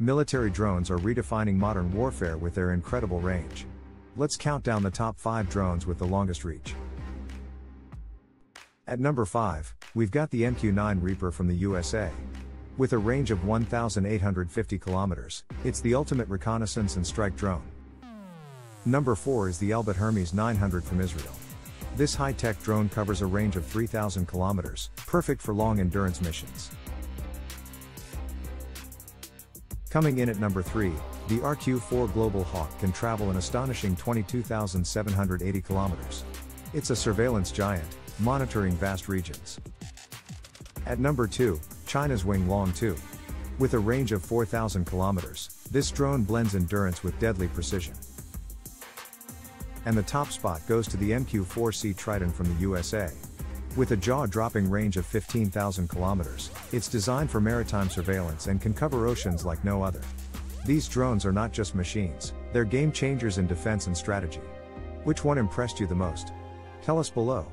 Military drones are redefining modern warfare with their incredible range. Let's count down the top 5 drones with the longest reach. At number 5, we've got the MQ-9 Reaper from the USA. With a range of 1,850 kilometers, it's the ultimate reconnaissance and strike drone. Number 4 is the Elbit Hermes 900 from Israel. This high-tech drone covers a range of 3,000 kilometers, perfect for long endurance missions. Coming in at number 3, the RQ-4 Global Hawk can travel an astonishing 22,780 kilometers. It's a surveillance giant, monitoring vast regions. At number 2, China's Wing Loong 2. With a range of 4,000 kilometers, this drone blends endurance with deadly precision. And the top spot goes to the MQ-4C Triton from the USA. With a jaw-dropping range of 15,000 kilometers, it's designed for maritime surveillance and can cover oceans like no other. These drones are not just machines, they're game changers in defense and strategy. Which one impressed you the most? Tell us below.